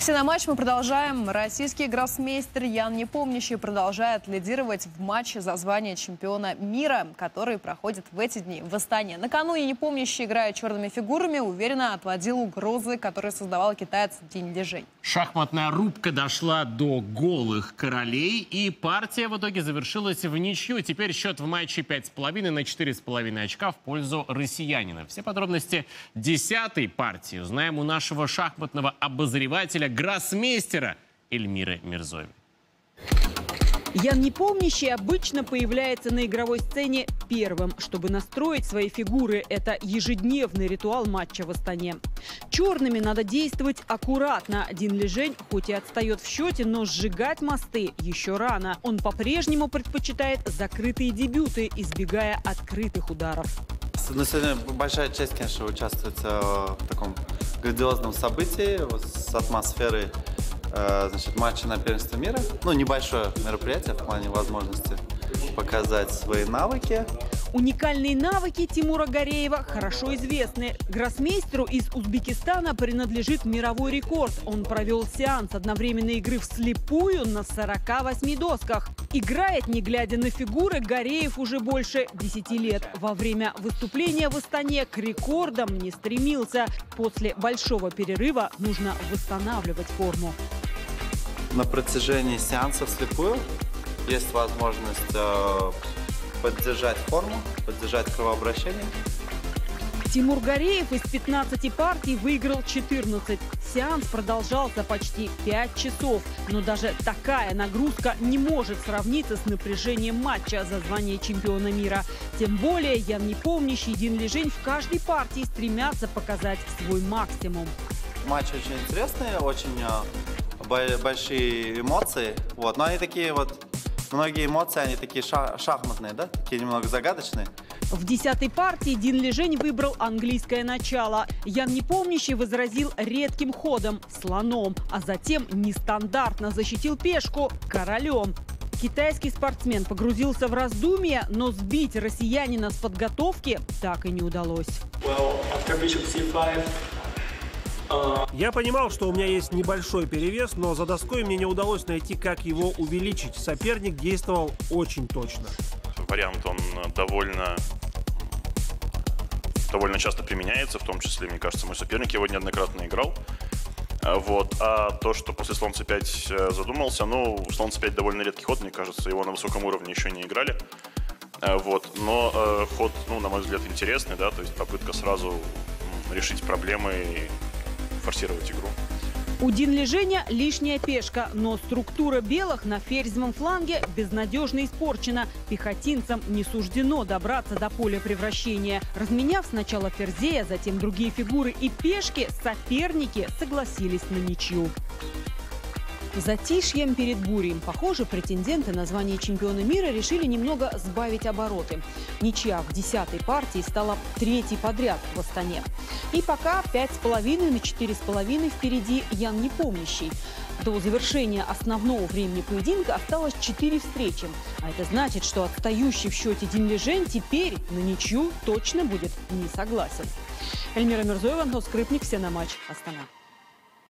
Все на матч мы продолжаем. Российский гроссмейстер Ян Непомнящий продолжает лидировать в матче за звание чемпиона мира, который проходит в эти дни в Астане. Накануне Непомнящий, играя черными фигурами, уверенно отводил угрозы, которые создавал китаец Динь Дежень. Шахматная рубка дошла до голых королей, и партия в итоге завершилась в ничью. Теперь счет в матче 5,5 на 4,5 очка в пользу россиянина. Все подробности десятой партии узнаем у нашего шахматного обозревателя гроссмейстера Эльмиры Мирзоевой. Ян Непомнящий обычно появляется на игровой сцене первым. Чтобы настроить свои фигуры, это ежедневный ритуал матча в Астане. Черными надо действовать аккуратно. Дин Лежень хоть и отстает в счете, но сжигать мосты еще рано. Он по-прежнему предпочитает закрытые дебюты, избегая открытых ударов. Ну, сегодня большая честь, конечно, участвовать э, в таком грандиозном событии с атмосферой э, значит, матча на первенство мира. Ну, небольшое мероприятие в плане возможности показать свои навыки. Уникальные навыки Тимура Гореева хорошо известны. Гроссмейстеру из Узбекистана принадлежит мировой рекорд. Он провел сеанс одновременной игры вслепую на 48 досках. Играет, не глядя на фигуры, Гореев уже больше 10 лет. Во время выступления в Астане к рекордам не стремился. После большого перерыва нужно восстанавливать форму. На протяжении сеанса вслепую есть возможность э, поддержать форму, поддержать кровообращение. Тимур Гореев из 15 партий выиграл 14. Сеанс продолжался почти 5 часов. Но даже такая нагрузка не может сравниться с напряжением матча за звание чемпиона мира. Тем более Ян Непомнящий и Дин Лежень в каждой партии стремятся показать свой максимум. Матч очень интересный, очень э, большие эмоции. Вот. Но они такие вот многие эмоции, они такие ша шахматные, да? Такие немного загадочные. В десятой партии Дин Лежень выбрал английское начало. Ян Непомнящий возразил редким ходом – слоном, а затем нестандартно защитил пешку – королем. Китайский спортсмен погрузился в раздумья, но сбить россиянина с подготовки так и не удалось. Well, я понимал, что у меня есть небольшой перевес, но за доской мне не удалось найти, как его увеличить. Соперник действовал очень точно. Вариант, он довольно довольно часто применяется, в том числе, мне кажется, мой соперник его неоднократно играл. А, вот. А то, что после слон c5 э, задумался, ну, слон c5 довольно редкий ход, мне кажется, его на высоком уровне еще не играли. Вот. Но э, ход, ну, на мой взгляд, интересный, да, то есть попытка сразу решить проблемы форсировать игру. У Дин Леженя лишняя пешка, но структура белых на ферзевом фланге безнадежно испорчена. Пехотинцам не суждено добраться до поля превращения. Разменяв сначала ферзея, затем другие фигуры и пешки, соперники согласились на ничью. Затишьем перед бурей. Похоже, претенденты на звание чемпиона мира решили немного сбавить обороты. Ничья в десятой партии стала третьей подряд в Астане. И пока пять с половиной на четыре с половиной впереди Ян Непомнящий. До завершения основного времени поединка осталось четыре встречи. А это значит, что отстающий в счете Дин Лежень теперь на ничью точно будет не согласен. Эльмира Мирзоева, Антон Скрипник, все на матч Астана.